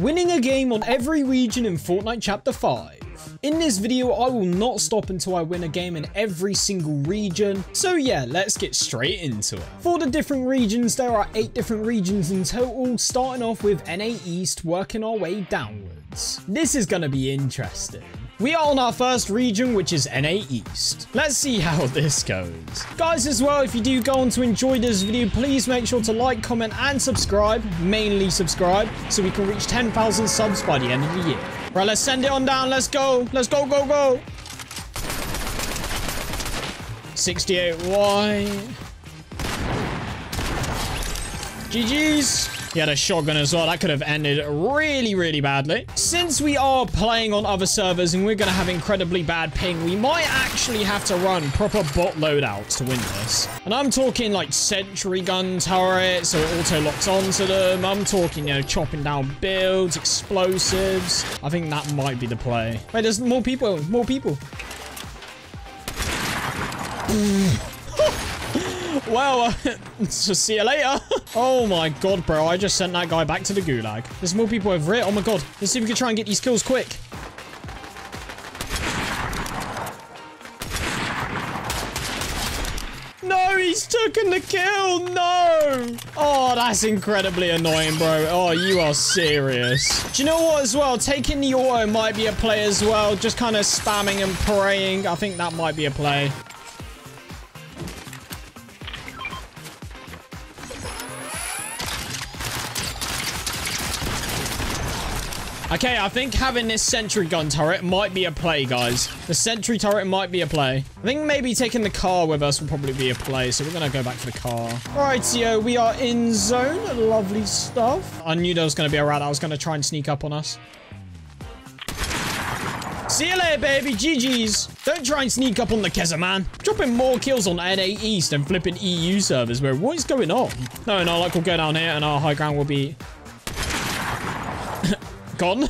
Winning a game on every region in Fortnite Chapter 5. In this video, I will not stop until I win a game in every single region. So yeah, let's get straight into it. For the different regions, there are 8 different regions in total, starting off with NA East, working our way downwards. This is to be interesting. We are on our first region, which is NA East. Let's see how this goes. Guys, as well, if you do go on to enjoy this video, please make sure to like, comment, and subscribe. Mainly subscribe, so we can reach 10,000 subs by the end of the year. Right, let's send it on down. Let's go. Let's go, go, go. 68Y. GG's. He had a shotgun as well. That could have ended really, really badly. Since we are playing on other servers and we're going to have incredibly bad ping, we might actually have to run proper bot loadouts to win this. And I'm talking like sentry gun turrets, so it auto locks onto them. I'm talking, you know, chopping down builds, explosives. I think that might be the play. Wait, there's more people. More people. well, uh, see you later. Oh my god, bro. I just sent that guy back to the gulag. There's more people over here. Oh my god. Let's see if we can try and get these kills quick. No, he's taken the kill. No. Oh, that's incredibly annoying, bro. Oh, you are serious. Do you know what as well? Taking the auto might be a play as well. Just kind of spamming and praying. I think that might be a play. Okay, I think having this sentry gun turret might be a play, guys. The sentry turret might be a play. I think maybe taking the car with us will probably be a play, so we're going to go back to the car. All right, Tio, we are in zone. Lovely stuff. I knew there was going to be a rat I was going to try and sneak up on us. See you later, baby. GG's. Don't try and sneak up on the Kezza, man. Dropping more kills on NA East and flipping EU servers, bro. What is going on? No, no, like we'll go down here and our high ground will be gone.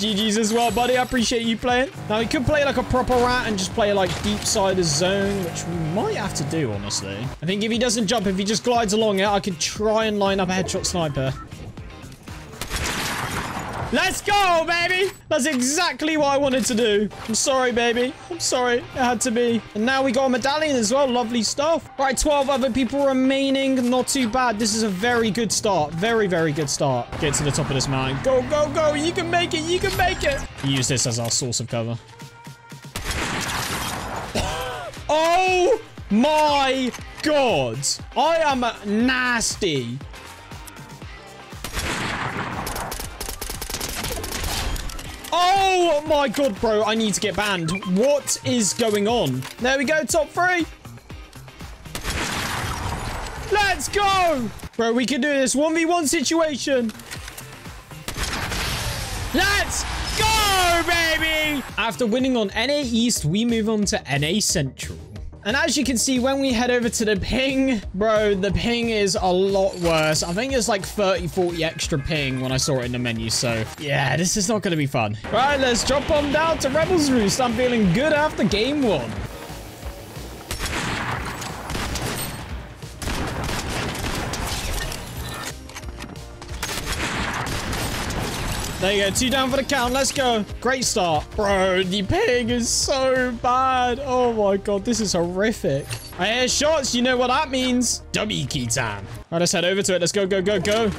GG's as well, buddy. I appreciate you playing. Now, we could play like a proper rat and just play like deep side of zone, which we might have to do, honestly. I think if he doesn't jump, if he just glides along it, I could try and line up a headshot sniper. Let's go, baby. That's exactly what I wanted to do. I'm sorry, baby. I'm sorry. It had to be. And now we got a medallion as well. Lovely stuff. Right, 12 other people remaining. Not too bad. This is a very good start. Very, very good start. Get to the top of this mountain. Go, go, go. You can make it. You can make it. Use this as our source of cover. oh my god. I am nasty. Oh my god, bro. I need to get banned. What is going on? There we go. Top three. Let's go. Bro, we can do this. 1v1 situation. Let's go, baby. After winning on NA East, we move on to NA Central. And as you can see, when we head over to the ping, bro, the ping is a lot worse. I think it's like 30, 40 extra ping when I saw it in the menu. So yeah, this is not going to be fun. Right, let's drop on down to Rebels Roost. I'm feeling good after game one. There you go. Two down for the count. Let's go. Great start. Bro, the ping is so bad. Oh my god. This is horrific. I hear shots. You know what that means. W key time. All right, let's head over to it. Let's go, go, go, go.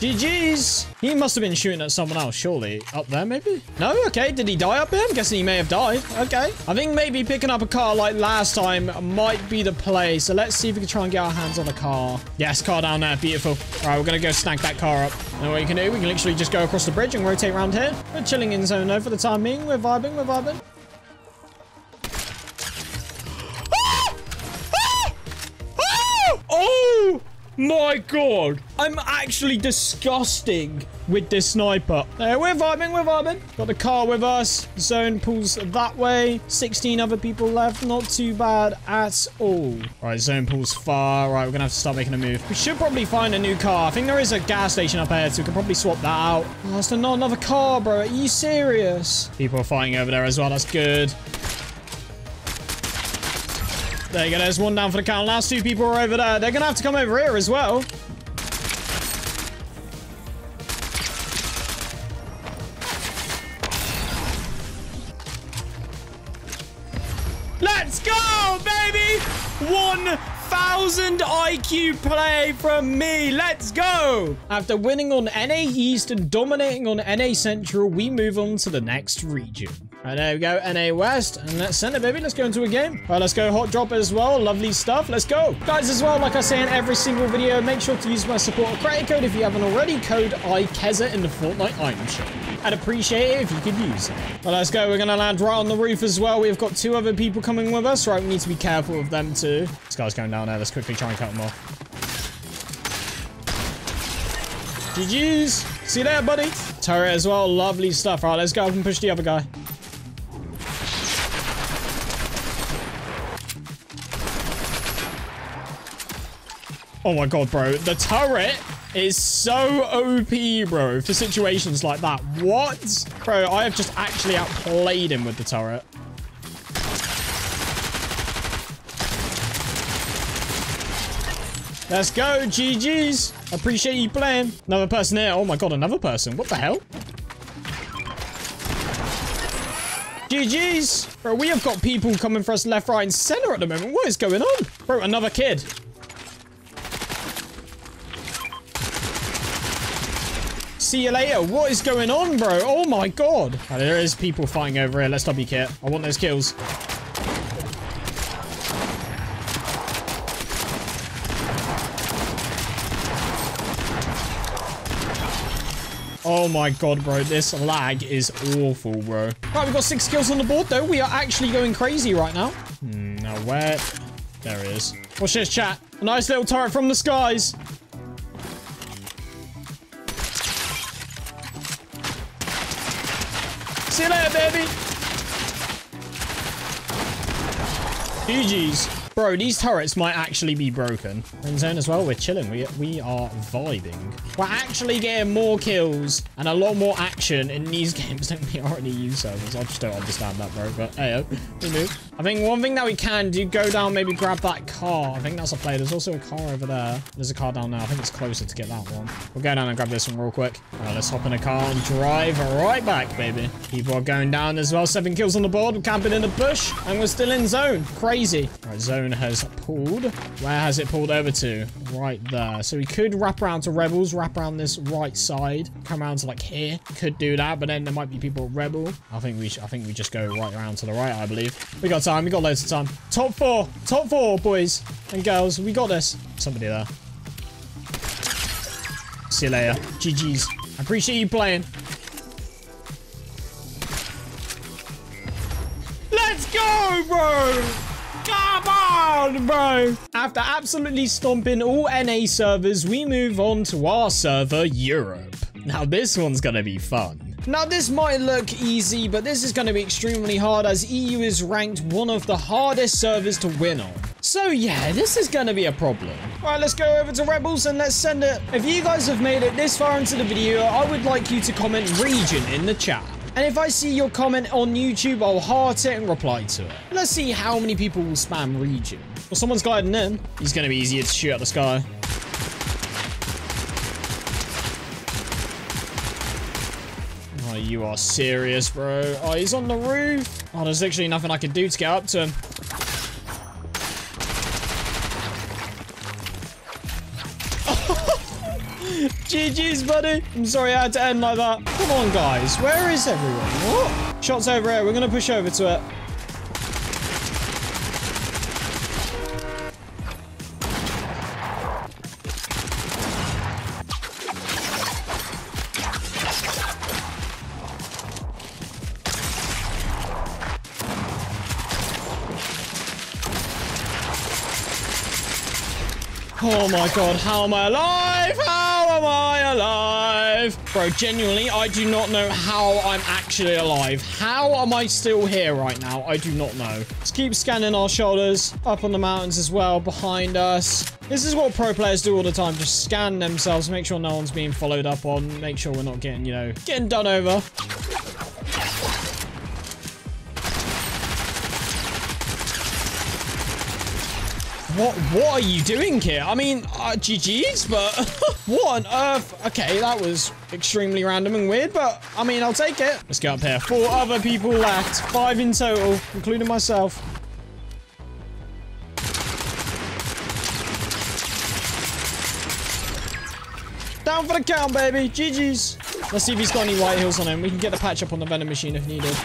GG's. He must have been shooting at someone else, surely. Up there, maybe? No? Okay. Did he die up there? I'm guessing he may have died. Okay. I think maybe picking up a car like last time might be the play. So let's see if we can try and get our hands on a car. Yes, car down there. Beautiful. All right, we're going to go snag that car up. And what you can do, we can literally just go across the bridge and rotate around here. We're chilling in zone though for the time being. We're vibing. We're vibing. My god. I'm actually disgusting with this sniper. Uh, we're vibing, we're vibing. Got the car with us. Zone pulls that way. 16 other people left. Not too bad at all. Right, zone pulls far. Right, we're gonna have to start making a move. We should probably find a new car. I think there is a gas station up ahead, so we can probably swap that out. Oh, that's not another car, bro. Are you serious? People are fighting over there as well. That's good. There you go. There's one down for the count. Last two people are over there. They're going to have to come over here as well. Let's go, baby! 1,000 IQ play from me. Let's go. After winning on NA East and dominating on NA Central, we move on to the next region. Right, there we go, NA West, and let's send it, baby. Let's go into a game. All right, let's go hot drop as well. Lovely stuff. Let's go. Guys, as well, like I say in every single video, make sure to use my support credit code if you haven't already. Code IKEZZA in the Fortnite Item Shop. I'd appreciate it if you could use it. Well, let's go. We're going to land right on the roof as well. We've got two other people coming with us. Right, we need to be careful of them too. This guy's going down there. Let's quickly try and cut him off. GG's. See you there, buddy. Turret as well. Lovely stuff. All right, let's go up and push the other guy. Oh my god, bro. The turret is so OP, bro, for situations like that. What? Bro, I have just actually outplayed him with the turret. Let's go, GG's. Appreciate you playing. Another person here. Oh my god, another person. What the hell? GG's. Bro, we have got people coming for us left, right, and center at the moment. What is going on? Bro, another kid. See you later. What is going on, bro? Oh my god. Oh, there is people fighting over here. Let's be kit. I want those kills. Oh my god, bro. This lag is awful, bro. Right, we've got six kills on the board, though. We are actually going crazy right now. Hmm, now where... There it is. Watch this, chat. A nice little turret from the skies. See you later, baby. GG's. Bro, these turrets might actually be broken. In zone as well, we're chilling. We, we are vibing. We're actually getting more kills and a lot more action in these games than we already use servers. I just don't understand that, bro. But hey, oh, we move. I think one thing that we can do, go down, maybe grab that car. I think that's a play. There's also a car over there. There's a car down there. I think it's closer to get that one. We'll go down and grab this one real quick. All right, let's hop in a car and drive right back, baby. People are going down as well. Seven kills on the board. We're camping in the bush and we're still in zone. Crazy. All right, zone has pulled. Where has it pulled over to? Right there. So we could wrap around to Rebels, wrap around this right side, come around to like here. Could do that, but then there might be people Rebel. I think we I think we just go right around to the right, I believe. We got time. We got loads of time. Top four. Top four, boys and girls. We got this. Somebody there. See you later. GG's. I appreciate you playing. Let's go, bro! Come on, bro! After absolutely stomping all NA servers, we move on to our server, Europe. Now, this one's gonna be fun. Now, this might look easy, but this is going to be extremely hard as EU is ranked one of the hardest servers to win on. So yeah, this is going to be a problem. All right, let's go over to Rebels and let's send it. If you guys have made it this far into the video, I would like you to comment region in the chat. And if I see your comment on YouTube, I'll heart it and reply to it. Let's see how many people will spam region. Well, someone's gliding in. He's going to be easier to shoot out the sky. Oh, you are serious, bro. Oh, he's on the roof. Oh, there's literally nothing I can do to get up to him. GG's, buddy. I'm sorry I had to end like that. Come on, guys. Where is everyone? What? Shots over here. We're going to push over to it. Oh my god, how am I alive? How am I alive? Bro, genuinely, I do not know how I'm actually alive. How am I still here right now? I do not know. Let's keep scanning our shoulders, up on the mountains as well, behind us. This is what pro players do all the time. Just scan themselves, make sure no one's being followed up on, make sure we're not getting, you know, getting done over. What what are you doing here? I mean, uh, GG's, but what on earth? Okay, that was extremely random and weird, but I mean, I'll take it. Let's go up here. Four other people left. Five in total, including myself. Down for the count, baby. GG's. Let's see if he's got any white heels on him. We can get the patch up on the vending machine if needed.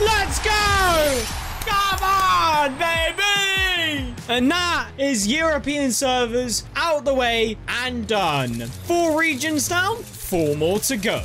Let's go! Come on, baby! And that is European servers out the way and done. Four regions down, four more to go.